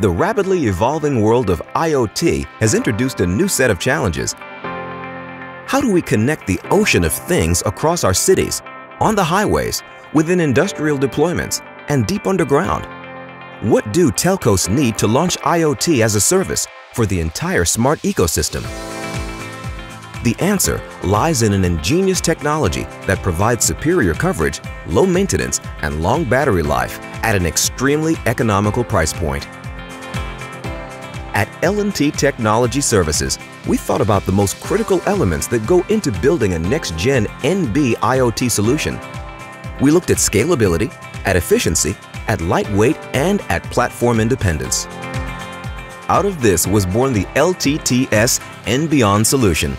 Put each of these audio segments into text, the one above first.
The rapidly evolving world of IoT has introduced a new set of challenges. How do we connect the ocean of things across our cities, on the highways, within industrial deployments, and deep underground? What do telcos need to launch IoT as a service for the entire smart ecosystem? The answer lies in an ingenious technology that provides superior coverage, low maintenance, and long battery life at an extremely economical price point. At L&T Technology Services, we thought about the most critical elements that go into building a next-gen NB IoT solution. We looked at scalability, at efficiency, at lightweight, and at platform independence. Out of this was born the LTTS nB-ON solution,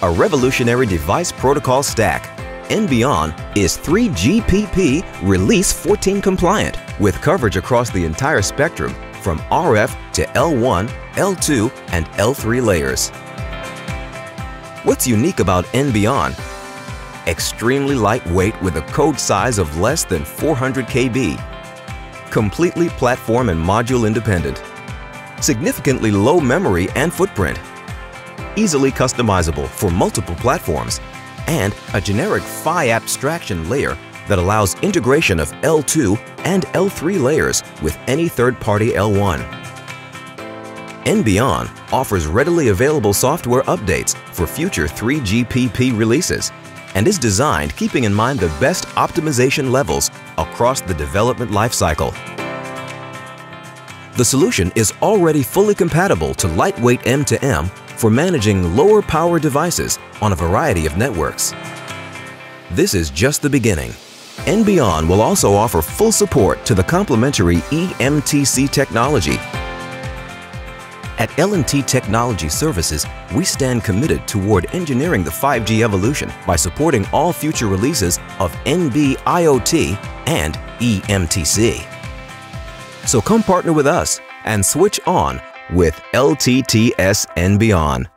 a revolutionary device protocol stack. nB-ON is 3GPP Release 14 compliant with coverage across the entire spectrum from RF to L1, L2, and L3 layers. What's unique about nB-ON? Extremely lightweight with a code size of less than 400 KB. Completely platform and module independent. Significantly low memory and footprint. Easily customizable for multiple platforms. And a generic PHY abstraction layer that allows integration of L2 and L3 layers with any third-party L1. nB-ON offers readily available software updates for future 3GPP releases and is designed keeping in mind the best optimization levels across the development lifecycle. The solution is already fully compatible to lightweight M2M for managing lower power devices on a variety of networks. This is just the beginning. nB-ON will also offer full support to the complementary eMTC technology. At L&T Technology Services, we stand committed toward engineering the 5G evolution by supporting all future releases of NB IoT and eMTC. So come partner with us and switch on with LTTS nB-ON.